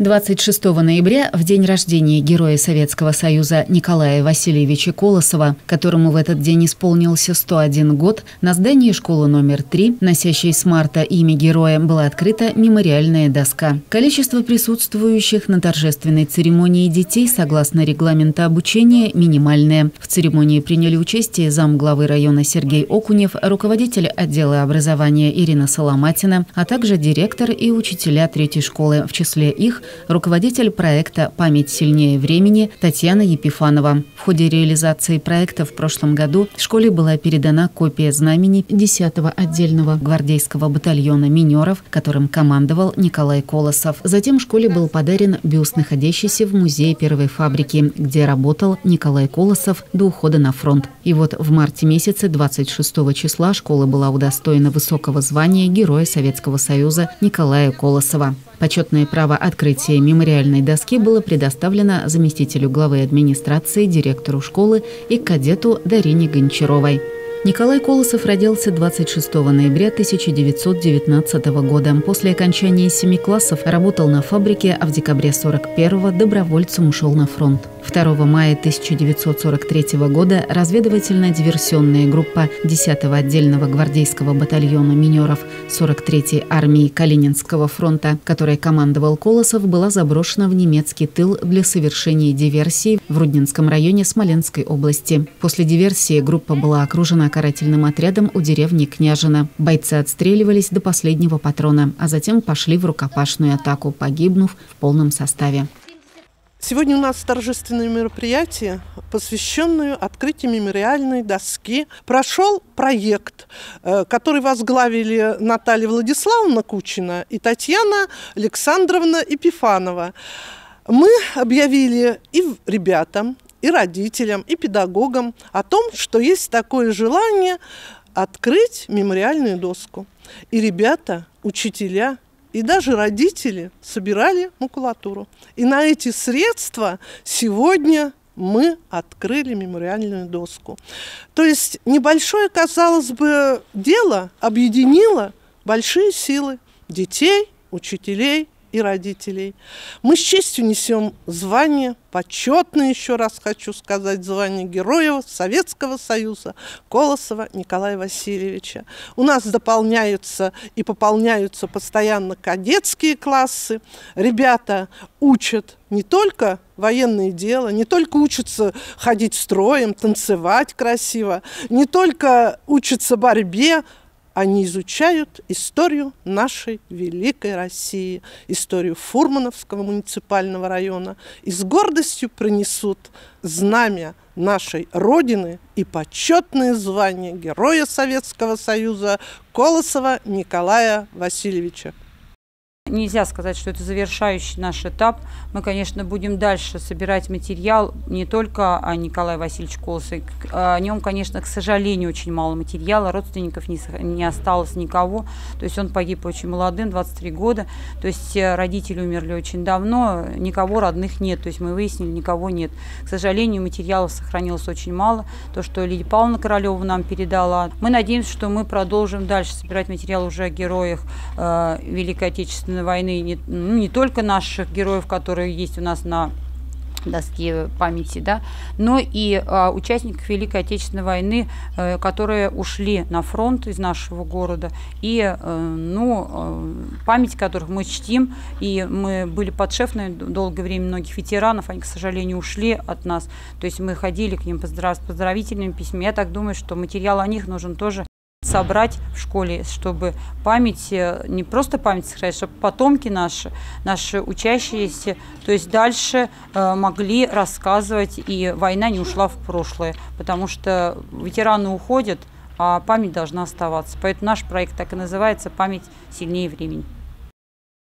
26 ноября, в день рождения героя Советского Союза Николая Васильевича Колосова, которому в этот день исполнился 101 год, на здании школы номер 3, носящей с марта имя героя, была открыта мемориальная доска. Количество присутствующих на торжественной церемонии детей, согласно регламента обучения, минимальное. В церемонии приняли участие зам главы района Сергей Окунев, руководитель отдела образования Ирина Соломатина, а также директор и учителя третьей школы, в числе их руководитель проекта «Память сильнее времени» Татьяна Епифанова. В ходе реализации проекта в прошлом году в школе была передана копия знамени 10-го отдельного гвардейского батальона минеров, которым командовал Николай Колосов. Затем в школе был подарен бюст, находящийся в музее первой фабрики, где работал Николай Колосов до ухода на фронт. И вот в марте месяце 26 числа школа была удостоена высокого звания Героя Советского Союза Николая Колосова. Почетное право открытия мемориальной доски было предоставлено заместителю главы администрации, директору школы и кадету Дарине Гончаровой. Николай Колосов родился 26 ноября 1919 года. После окончания семи классов работал на фабрике, а в декабре 41-го добровольцем ушел на фронт. 2 мая 1943 года разведывательно-диверсионная группа 10-го отдельного гвардейского батальона минеров 43-й армии Калининского фронта, которой командовал Колосов, была заброшена в немецкий тыл для совершения диверсии в Руднинском районе Смоленской области. После диверсии группа была окружена карательным отрядом у деревни Княжина. Бойцы отстреливались до последнего патрона, а затем пошли в рукопашную атаку, погибнув в полном составе. Сегодня у нас торжественное мероприятие, посвященное открытию мемориальной доски. Прошел проект, э, который возглавили Наталья Владиславовна Кучина и Татьяна Александровна Епифанова. Мы объявили и ребятам, и родителям, и педагогам о том, что есть такое желание открыть мемориальную доску. И ребята, учителя и даже родители собирали макулатуру. И на эти средства сегодня мы открыли мемориальную доску. То есть небольшое, казалось бы, дело объединило большие силы детей, учителей и родителей. Мы с честью несем звание, почетное, еще раз хочу сказать, звание Героя Советского Союза Колосова Николая Васильевича. У нас дополняются и пополняются постоянно кадетские классы. Ребята учат не только военное дело, не только учатся ходить строем, танцевать красиво, не только учатся борьбе, они изучают историю нашей великой России, историю Фурмановского муниципального района и с гордостью принесут знамя нашей Родины и почетное звание Героя Советского Союза Колосова Николая Васильевича. Нельзя сказать, что это завершающий наш этап. Мы, конечно, будем дальше собирать материал не только о Николае Васильевиче Колосове. О нем, конечно, к сожалению, очень мало материала. Родственников не, не осталось никого. То есть он погиб очень молодым, 23 года. То есть родители умерли очень давно, никого родных нет. То есть мы выяснили, никого нет. К сожалению, материалов сохранилось очень мало. То, что Лидия Павловна Королева нам передала. Мы надеемся, что мы продолжим дальше собирать материал уже о героях э, Великой Отечественной Отечественной войны, не, ну, не только наших героев, которые есть у нас на доске памяти, да, но и а, участников Великой Отечественной войны, э, которые ушли на фронт из нашего города, и э, ну, э, память которых мы чтим, и мы были подшефны долгое время многих ветеранов, они, к сожалению, ушли от нас, то есть мы ходили к ним поздрав с поздравительными письмами. Я так думаю, что материал о них нужен тоже собрать в школе, чтобы память, э, не просто память сохранять, чтобы потомки наши, наши учащиеся, то есть дальше э, могли рассказывать, и война не ушла в прошлое, потому что ветераны уходят, а память должна оставаться. Поэтому наш проект так и называется «Память сильнее времени».